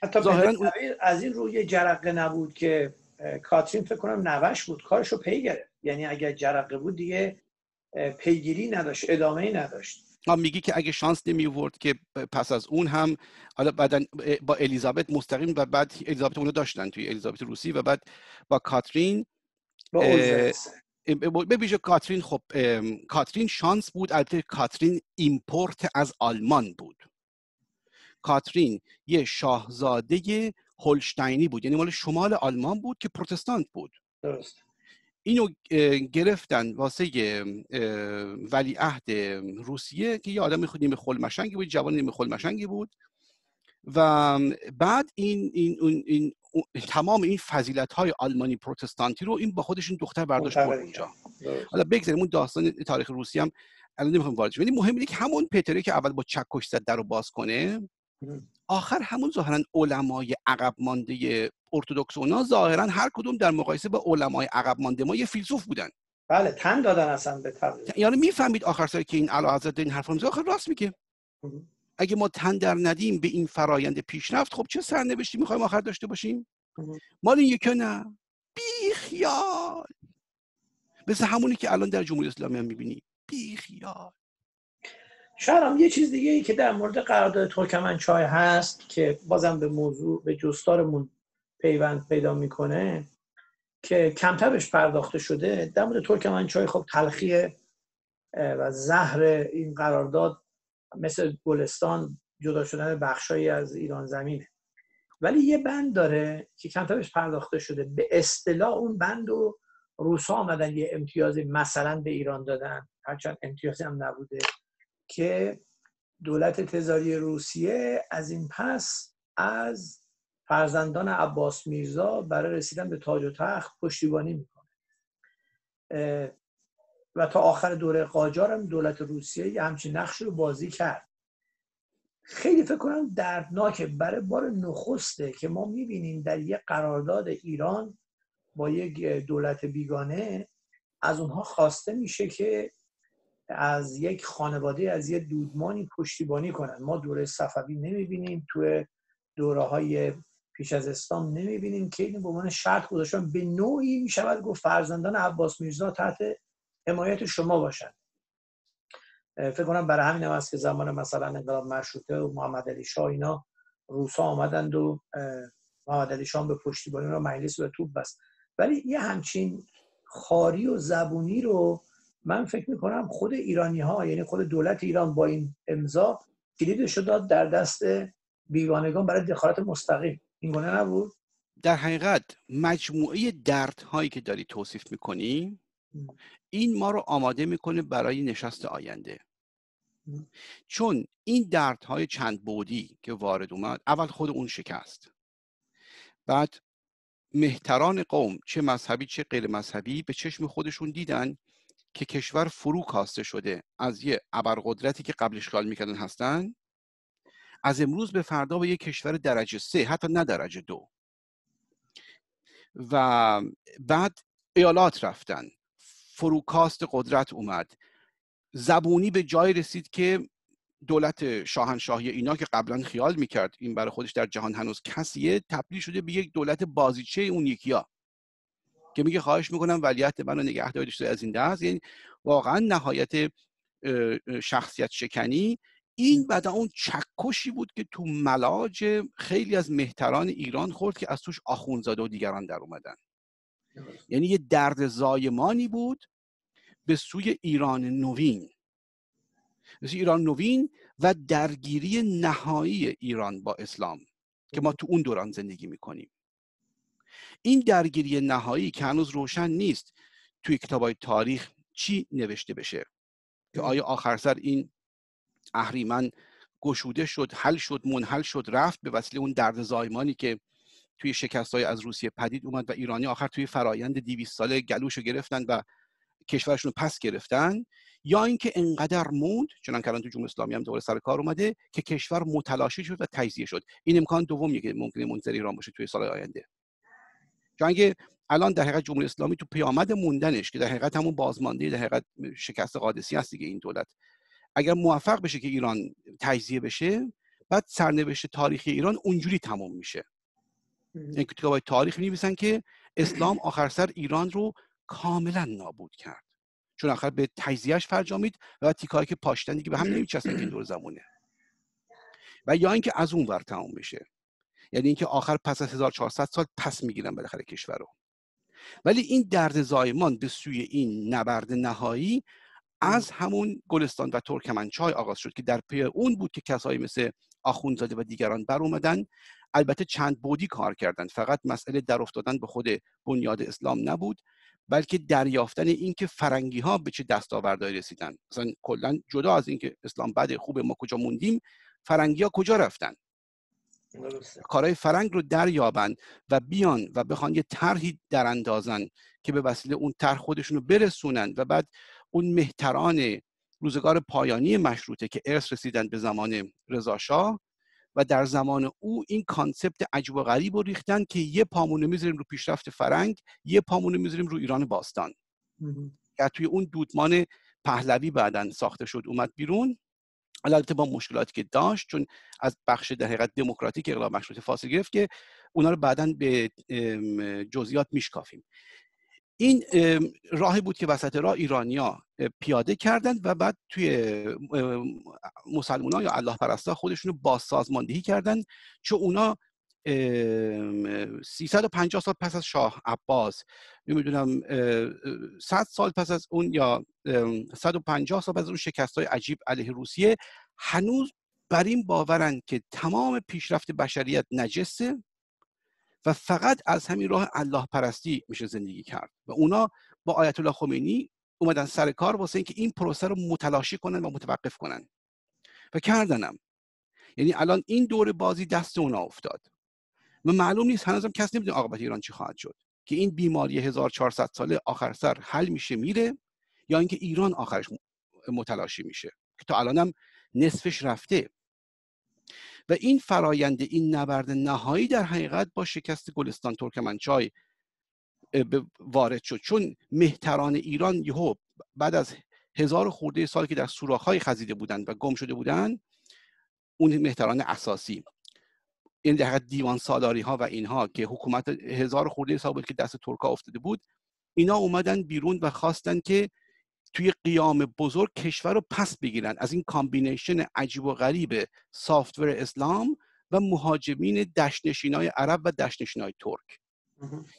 حتی ظاهرا از این روی جرقه نبود که کاترین فکر کنم نوش بود. کارشو پی گرفت. یعنی اگر جرقه بود دیگه پیگیری نداشت ادامه نداشت. میگی که اگه شانس نمی ورد که پس از اون هم حالا بعدا با الیزابت مستقیم و بعد الیزابت اونو داشتن توی الیزابت روسی و بعد با کاترین به ویژه کاترین خب کاترین شانس بود البته کاترین ایمپورت از آلمان بود. کاترین یه شاهزاده هولشتاینی بود یعنی مال شمال آلمان بود که پروتستانت بود. درست. اینو گرفتن واسه ولیعهد روسیه که یه آدم خود نیمه خلمشنگی بود جوان نیمه خلمشنگی بود و بعد این, این, این, این تمام این فضیلت های آلمانی پروتستانتی رو این با خودش این دختر برداشت برد اونجا. حالا بگذاریم اون داستان تاریخ روسی هم الان نمی‌خوام وارد ولی مهم اینه که همون پتره که اول با چکش زد در رو باز کنه آخر همون ظاهرا علمای عقب مانده ارتودکس اونا ظاهرا هر کدوم در مقایسه با علمای عقب مانده ما یه فیلسوف بودن. بله تن دادن اصلا به یعنی می‌فهمید آخر سر که این علا حضرت این حرف آخر راست میگه. اگه ما تن در ندیم به این فرایند پیشرفت خب چه سرنوشتی می‌خوایم آخر داشته باشیم؟ مال این یکی نه. بی خیال مثل همونی که الان در جمهوری اسلامی هم می‌بینی. بی خیال شاید یه چیز دیگه ای که در مورد قرارداد ترکمنچای هست که بازم به موضوع به جستارمون پیوند پیدا می‌کنه که کمتر بهش پرداخته شده در مورد ترکمنچای خب تلخی و زهر این قرارداد مثل گلستان جدا شدن بخشایی از ایران زمینه. ولی یه بند داره که کمتر بهش پرداخته شده. به اصطلاح اون بند و روسا آمدن یه امتیازی مثلا به ایران دادن. هرچند امتیازی هم نبوده. که دولت تزاری روسیه از این پس از فرزندان عباس میرزا برای رسیدن به تاج و تخت پشتیبانی می‌کنه. و تا آخر دوره قاجار هم دولت روسیه یه همچین نقش رو بازی کرد. خیلی فکر کنم دردناکه برای بار نخسته که ما می‌بینیم در یک قرارداد ایران با یک دولت بیگانه از اونها خواسته میشه که از یک خانواده از یک دودمانی پشتیبانی کنن. ما دوره صفوی نمی‌بینیم توی دوره های پیش از اسلام نمی‌بینیم که این به عنوان شرط گذاشتن. به نوعی می‌شود گفت فرزندان عباس میرزا تحت حمایت شما باشند. فکر کنم برای همین هم که زمان مثلا انقلاب مشروطه و محمد علی شاه اینا روسا آمدند و محمد علی شاه به پشتیبانی رو مجلس به توپ بست. ولی یه همچین خاری و زبونی رو من فکر می‌کنم خود ایرانی ها یعنی خود دولت ایران با این امضا کلیدش داد در دست بیگانگان برای دخالت مستقیم. این گونه نبود؟ در حقیقت مجموعه دردهایی که داری توصیف می‌کنی این ما رو آماده می‌کنه برای نشست آینده. چون این دردهای چند بودی که وارد اومد اول خود اون شکست. بعد مهتران قوم چه مذهبی چه غیر مذهبی به چشم خودشون دیدن که کشور فرو کاسته شده از یه ابرقدرتی که قبلش خیال می‌کردن هستن؟ از امروز به فردا به یه کشور درجه سه حتی نه درجه دو. و بعد ایالات رفتن. فروکاست قدرت اومد. زبونی به جای رسید که دولت شاهنشاهی اینا که قبلا خیال می‌کرد این برای خودش در جهان هنوز کسیه تبدیل شده به یک دولت بازیچه اون یکیا. که میگه خواهش می‌کنم ولیت منو نگه دارید از این دست یعنی واقعا نهایت شخصیت شکنی. این بعد اون چکشی بود که تو ملاج خیلی از مهتران ایران خورد که از توش آخونزاده و دیگران در اومدن. یعنی یه درد زایمانی بود به سوی ایران نوین. به سوی ایران نوین و درگیری نهایی ایران با اسلام که ما تو اون دوران زندگی می‌کنیم. این درگیری نهایی که هنوز روشن نیست توی کتاب تاریخ چی نوشته بشه؟ که آیا آخر سر این اهریمن گشوده شد حل شد منحل شد رفت به وسیله اون درد زایمانی که توی شکست های از روسیه پدید اومد و ایرانی آخر توی فرایند 200 ساله گلوشو گرفتن و کشورشون رو پس گرفتن؟ یا اینکه انقدر موند چون که الان تو جمهوری اسلامی هم دوباره سر کار اومده که کشور متلاشی شد و تجزیه شد. این امکان دومیه که ممکنه منتظر ایران باشه توی سال آینده. چون الان در حقیقت جمهوری اسلامی تو پیامد موندنش که در حقیقت همون بازمانده در حقیقت شکست قادسی هست دیگه این دولت اگر موفق بشه که ایران تجزیه بشه بعد سرنوشت تاریخی ایران اونجوری تموم میشه. این کتاب تاریخ نویسن که اسلام آخر سر ایران رو کاملا نابود کرد. چون آخر به تجزیهش فرجامید و تیکایی که پاشتن دیگه به هم نمیچسبن که دور زمونه. و یا اینکه از اون ور تموم بشه. یعنی اینکه آخر پس از 1400 سال پس می‌گیرن بالاخره کشور رو. ولی این درد زایمان به سوی این نبرد نهایی از همون گلستان و ترکمنچای آغاز شد که در پی اون بود که کسایی مثل آخونزاده و دیگران بر اومدن. البته چند بودی کار کردند. فقط مسئله در افتادن به خود بنیاد اسلام نبود بلکه دریافتن اینکه فرنگی ها به چه دستاوردهایی رسیدن. مثلا کلا جدا از اینکه اسلام بعد خوب ما کجا موندیم فرنگی ها کجا رفتن؟ کارهای فرنگ رو دریابند و بیان و بخوان یه طرحی در اندازن که به وسیله اون طرح خودشون رو برسونن و بعد اون مهتران روزگار پایانی مشروطه که ارث رسیدن به زمان رضاشاه و در زمان او این concept عجب و غریب رو ریختن که یه پامونه می‌ذاریم رو پیشرفت فرنگ یه پامونه می‌ذاریم رو ایران باستان. که توی اون دودمان پهلوی بعدا ساخته شد اومد بیرون. البته با مشکلاتی که داشت چون از بخش در حقیقت دموکراتیک اقلاب مشروطه فاصله گرفت که اونا رو بعدا به جزئیات میشکافیم. این راهی بود که وسط راه ایرانیا پیاده کردند و بعد توی مسلمان یا الله پرستا خودشون رو بازسازماندهی کردند چون اونا 350 سال پس از شاه عباس. نمی‌دونم 100 سال پس از اون یا 150 سال پس از اون شکست های عجیب علیه روسیه هنوز بر این باورن که تمام پیشرفت بشریت نجسه و فقط از همین راه الله پرستی میشه زندگی کرد و اونا با آیت الله خمینی اومدن سر کار واسه اینکه این پروسه رو متلاشی کنن و متوقف کنن. و کردنم. یعنی الان این دور بازی دست اونا افتاد. و معلوم نیست هنوزم کس نمی‌دونه عاقبت ایران چی خواهد شد. که این بیماری 1400 ساله آخر سر حل میشه میره یا اینکه ایران آخرش متلاشی میشه که تا الانم نصفش رفته. و این فرایند این نبرد نهایی در حقیقت با شکست گلستان ترکمنچای وارد شد. چون مهتران ایران یهو بعد از هزار خورده سال که در سوراخ‌های خزیده بودند و گم شده بودند اون مهتران اساسی این در دیوان سالاری ها و اینها که حکومت هزار خورده سال بود که دست ترکا افتاده بود اینا اومدن بیرون و خواستن که توی قیام بزرگ کشور رو پس بگیرن. از این combination عجیب و غریب software اسلام و مهاجمین دشت‌نشین های عرب و دشت‌نشین های ترک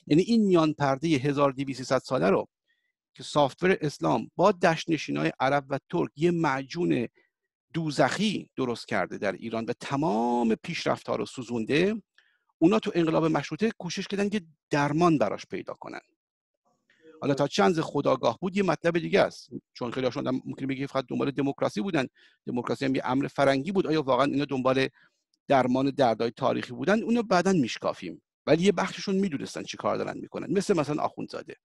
یعنی این میان پرده 1200 ساله رو که software اسلام با دشت‌نشین های عرب و ترک یه معجون دوزخی درست کرده در ایران و تمام پیشرفت ها رو سوزونده اونا تو انقلاب مشروطه کوشش کردن که درمان براش پیدا کنن. حالا تا چند خداگاه بود یه مطلب دیگه است. چون خیلی هاشون ممکنه بگی فقط دنبال دموکراسی بودن. دموکراسی هم یه امر فرنگی بود. آیا واقعا اینا دنبال درمان دردای تاریخی بودن؟ اونو بعدا میشکافیم. ولی یه بخششون می‌دونستن چی کار دارن می‌کنن. مثل مثلا آخوندزاده.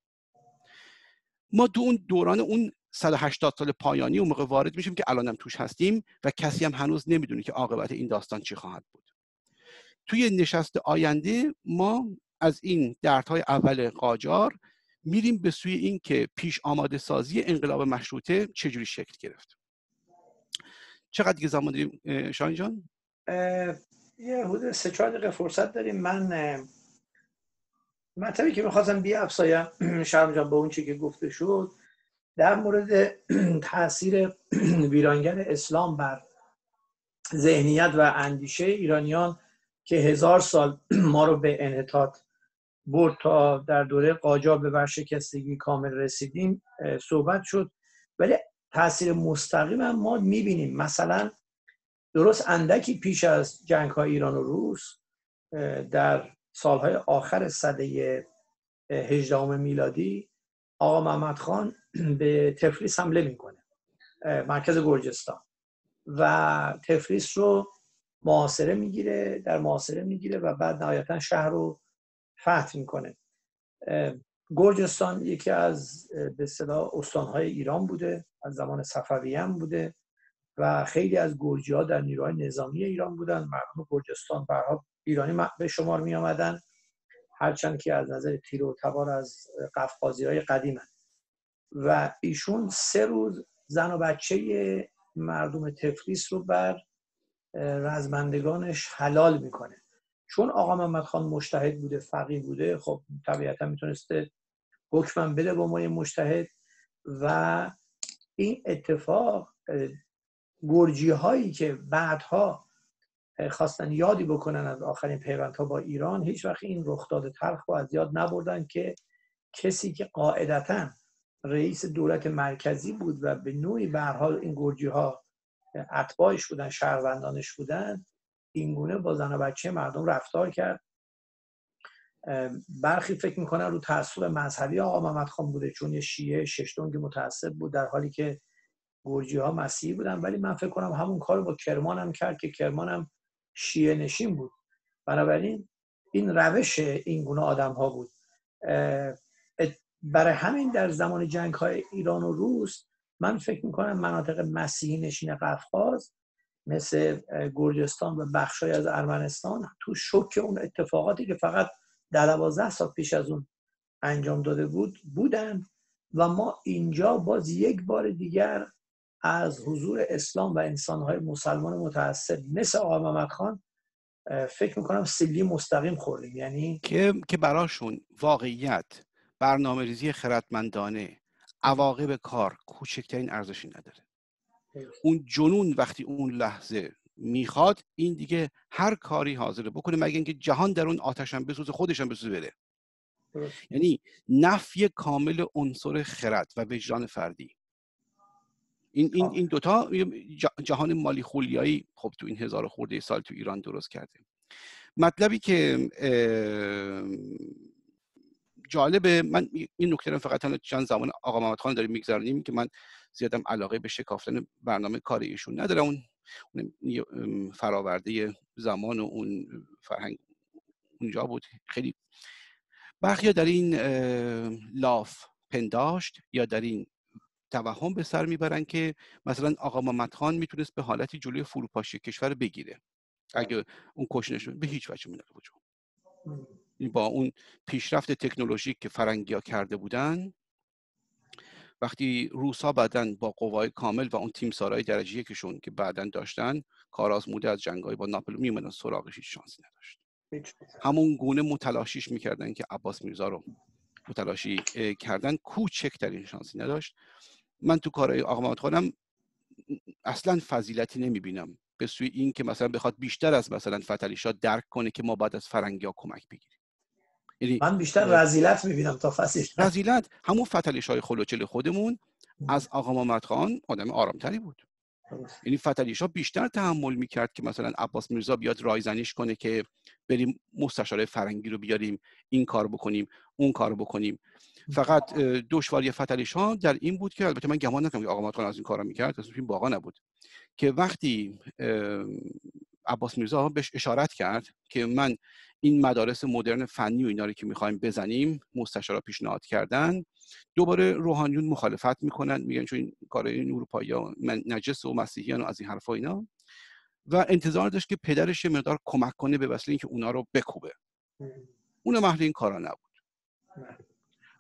ما تو اون دوران اون 180 سال پایانی اون موقع وارد میشیم که الانم توش هستیم و کسی هم هنوز نمی‌دونه که عاقبت این داستان چی خواهد بود. توی نشست آینده ما از این دردهای اول قاجار میریم به سوی این که پیش آماده سازی انقلاب مشروطه چجوری شکل گرفت. چقدر دیگه زمان داریم شاین جان؟ یه حدود سه چهار دقیقه فرصت داریم. من مطلبی که می‌خواستم بی افزایم [CLEARS THROAT] شرم جان به اون چی که گفته شد در مورد [CLEARS THROAT] تاثیر [CLEARS THROAT] ویرانگر اسلام بر ذهنیت و اندیشه ایرانیان که هزار سال [CLEARS THROAT] ما رو به انحطاط برد تا در دوره قاجار به ورشکستگی کامل رسیدیم صحبت شد. ولی تاثیر مستقیم هم ما می‌بینیم. مثلا درست اندکی پیش از جنگ های ایران و روس در سالهای آخر سده هجدهم میلادی آقا محمد خان به تفلیس حمله می‌کنه مرکز گرجستان. و تفلیس رو معاصره می‌گیره در معاصره می‌گیره و بعد نهایتا شهر رو فتح می‌کنه. گرجستان یکی از به اصطلاح استانهای ایران بوده از زمان صفویه بوده و خیلی از گرجی ها در نیروهای نظامی ایران بودن. مردم گرجستان برها ایرانی به شمار می آمدن هرچند که از نظر تیر و تبار از قفقازی های قدیم و ایشون سه روز زن و بچه مردم تفلیس رو بر رزمندگانش حلال می‌کنه. چون آقا محمد خان مشتهد بوده فقیه بوده خب طبیعتا می‌تونسته حکمم بده با ما مشتهد و این اتفاق گرجی هایی که بعدها خواستن یادی بکنن از آخرین پیوندها با ایران هیچ وقت این رخداد تلخ رو از یاد نبردن که کسی که قاعدتا رئیس دولت مرکزی بود و به نوعی به این گرجی ها اتباعش بودن شهروندانش بودن اینگونه با زن و بچه مردم رفتار کرد. برخی فکر می‌کنن رو تعصب مذهبی آقا محمد خان بوده چون یه شیعه ششتونگ متعصب بود در حالی که گرجی ها مسیحی بودن. ولی من فکر کنم همون کار با کرمان هم کرد که کرمان هم شیعه نشین بود. بنابراین این روش این گونه آدم ها بود برای همین در زمان جنگ های ایران و روس من فکر می‌کنم مناطق مسیحی نشین قفقاز مثل گرجستان و بخشای از ارمنستان تو شک اون اتفاقاتی که فقط در دوازده سال پیش از اون انجام داده بود بودن و ما اینجا باز یک بار دیگر از حضور اسلام و انسانهای مسلمان متعصب مثل آقا محمد خان فکر می‌کنم سیلی مستقیم خوردیم. یعنی که که براشون واقعیت برنامه ریزی خردمندانه عواقب کار کوچکترین ارزشی نداره. اون جنون وقتی اون لحظه می‌خواد این دیگه هر کاری حاضره بکنه مگه اینکه جهان در اون آتش هم بسوزه خودش هم بسوزه بره. یعنی نفی کامل عنصر خرد و وجدان فردی. این این این دوتا جهان مالی خولیایی خب تو این هزار خورده سال تو ایران درست کرده. مطلبی که جالبه من این نکته فقط چند زمان آقا محمد خان داریم میگذرونیم که من زیادم علاقه به شکافتن برنامه کار ایشون نداره اون فراورده زمان و اون فرهنگ اونجا بود. خیلی. برخی در این لاف پنداشت یا در این توهم به سر می‌برن که مثلا آقا محمد خان می‌تونست به حالتی جلوی فروپاشی کشور بگیره. اگه اون کشنش به هیچ وجه من با اون پیشرفت تکنولوژیک که فرنگیا کرده بودن وقتی روسا بعدا با قوای کامل و اون تیم سارای درجه یکشون که بعدا داشتن کارآزموده از جنگای با ناپل میمدن سراغش هیچ شانسی نداشت. همون گونه متلاشیش می‌کردن که عباس میرزا رو متلاشی کردن کوچکترین شانسی نداشت. من تو کارهای آقا محمد خانم اصلا فضیلتی نمی‌بینم به سوی این که مثلا بخواد بیشتر از مثلا فتلیشا درک کنه که ما بعد از فرنگی ها کمک بگیریم. یعنی من بیشتر رزیلت می‌بینم تا فضیلت. رزیلت همون فتلیش های خلوچل خودمون از آقا محمد خان آدم آرامتری بود. یعنی فتلیشا بیشتر تحمل می‌کرد که مثلا عباس میرزا بیاد رایزنیش کنه که بریم مستشاره فرنگی رو بیاریم این کار بکنیم اون کار بکنیم. فقط دشواری فتلیش ها در این بود که البته من گمان نکنم که آقا از این کارا می‌کرد اصلا واقعا نبود. که وقتی عباس میرزا بهش اشارت کرد که من این مدارس مدرن فنی و اینا رو که می‌خوایم بزنیم مستشارا پیشنهاد کردن. دوباره روحانیون مخالفت می‌کنن میگن چون این کار این اروپایی ها نجس و مسیحیان و از این حرفا اینا. و انتظار داشت که پدرش یه مقدار کمک کنه به وسیله اینکه اونا رو بکوبه. اون محل این کارا نبود.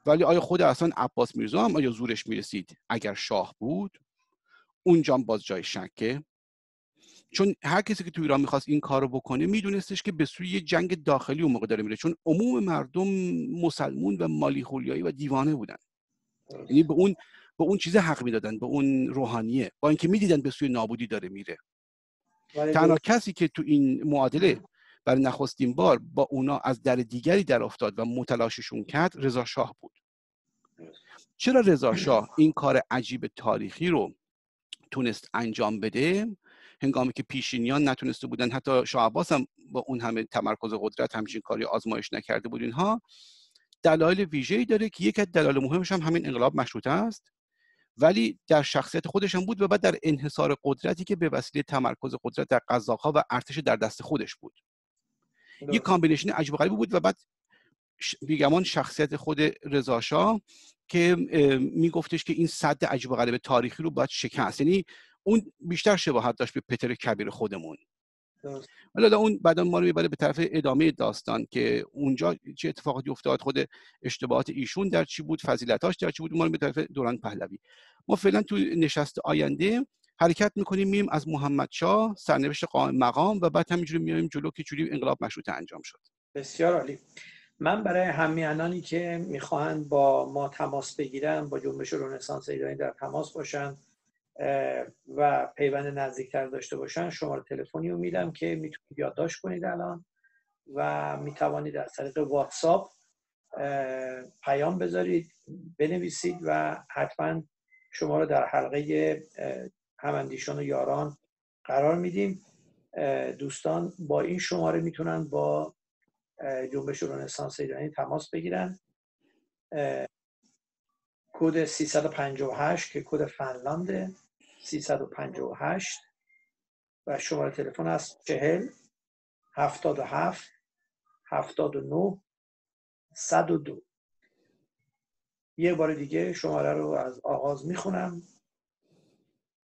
ولی آیا خود اصلا عباس میرزا هم آیا زورش می‌رسید؟ اگر شاه بود اونجا باز جای شکه. چون هر کسی که تو ایران می‌خواست این کارو بکنه میدونستش که به سوی جنگ داخلی اون موقع داره میره. چون عموم مردم مسلمون و مالی خولیایی و دیوانه بودن. یعنی به اون به اون چیز حق می‌دادن به اون روحانیه. با اینکه می‌دیدن به سوی نابودی داره میره. تنها کسی که تو این معادله برای نخستین بار با اونا از در دیگری در افتاد و متلاششون کرد رضا شاه بود. چرا رضا شاه این کار عجیب تاریخی رو تونست انجام بده؟ هنگامی که پیشینیان نتونسته بودن حتی شاه عباس هم با اون همه تمرکز قدرت همچین کاری آزمایش نکرده بود اینها دلایل ویژه‌ای داره که یکی از دلایل مهمش هم همین انقلاب مشروطه است. ولی در شخصیت خودش هم بود و بعد در انحصار قدرتی که به وسیله تمرکز قدرت در قزاق‌ها و ارتش در دست خودش بود. یه combination عجیب غریبی بود و بعد بیگمان شخصیت خود رضا که میگفتش که این سد عجیب غریب تاریخی رو باید شکست. یعنی اون بیشتر شباهت داشت به پتر کبیر خودمون. ولی اون بعدا ما رو می‌بره به طرف ادامه داستان که اونجا چه اتفاقاتی افتاد خود اشتباهات ایشون در چی بود فضیلتاش در چی بود ما رو به طرف دوران پهلوی. ما فعلا تو نشست آینده حرکت می‌کنیم میریم از محمد شاه سرنوشت قائم مقام و بعد همینجوری میایم جلو که جوری انقلاب مشروطه انجام شد. بسیار عالی. من برای همیانانی که می‌خواهند با ما تماس بگیرن با جنبش رنسانس ایرانی در تماس باشن و پیوند نزدیکتر داشته باشن شماره تلفنی رو میدم که می‌تونید یادداشت کنید الان و می‌توانید از طریق واتساپ پیام بذارید بنویسید و حتما شما رو در حلقه هماندیشان و یاران قرار میدیم. دوستان با این شماره می‌تونن با جنبش رنسانس ایرانی تماس بگیرن. کد 358 که کد فنلانده 358 و شماره تلفن است 40 77 79 102 یه بار دیگه شماره رو از آغاز می‌خونم.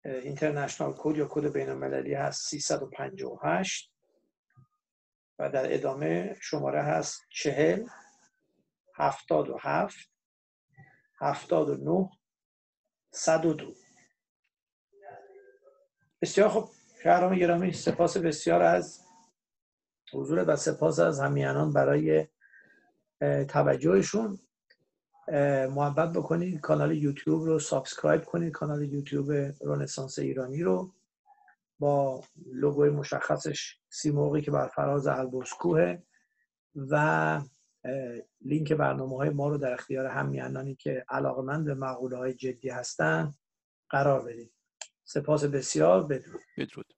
اینترنشنال کد یا کد بین المللی هست 358 و در ادامه شماره هست 40 77 79 102 بسیار خب شهرام گرامی سپاس بسیار از حضور و سپاس از هم‌میهنان برای توجهشون. محبت بکنید کانال یوتیوب رو subscribe کنید کانال یوتیوب رنسانس ایرانی رو با لوگوی مشخصش سیمرغی که بر فراز البرزکوه و لینک برنامه های ما رو در اختیار همیانانی که علاقمند به مقوله های جدی هستند قرار بدید سپاس بسیار بدرود. بدرود.